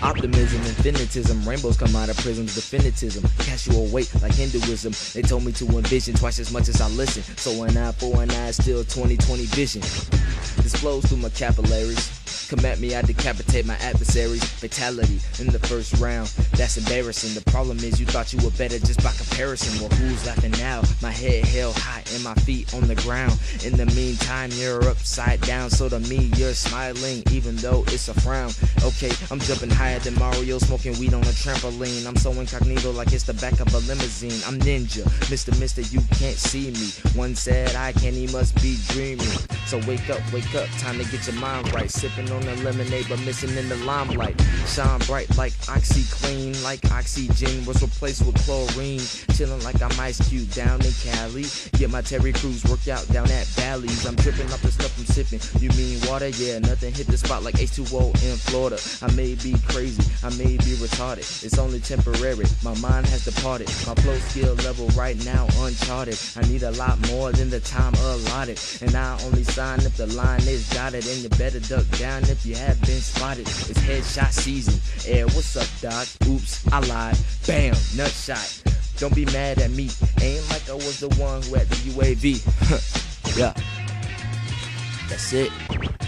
Optimism, infinitism, rainbows come out of prisms, definitism. Casual weight like Hinduism. They told me to envision twice as much as I listen. So an eye for an eye, still 2020 vision. This flows through my capillaries. Come at me, I decapitate my adversaries. Fatality in the first round. That's embarrassing. The problem is you thought you were better just by comparison. Well, who's laughing now? My head held high and my feet on the ground. In the meantime, you're upside down. So to me, you're smiling, even though it's a frown. Okay, I'm jumping higher than Mario, smoking weed on a trampoline. I'm so incognito like it's the back of a limousine. I'm ninja, Mr. Mister, you can't see me. One said I can't, he must be dreaming. So wake up, wake up, time to get your mind right. Sipping on the lemonade, but missing in the limelight. Shine bright like OxiClean, like oxygen was replaced with chlorine. Chilling like I'm Ice Cube down in Cali. Get my Terry Crews workout down at Bally's. I'm tripping off the stuff I'm sipping. You mean water? Yeah, nothing hit the spot like H2O in Florida. I may be crazy, I may be retarded. It's only temporary. My mind has departed. My flow skill level right now uncharted. I need a lot more than the time allotted. And I only sign if the line is dotted. And you better duck down if you have been spotted. It's headshot season. Yeah, what's up, Doc? Oops, I lied. Bam, nut shot. Don't be mad at me. Ain't like I was the one who had the UAV. yeah. That's it.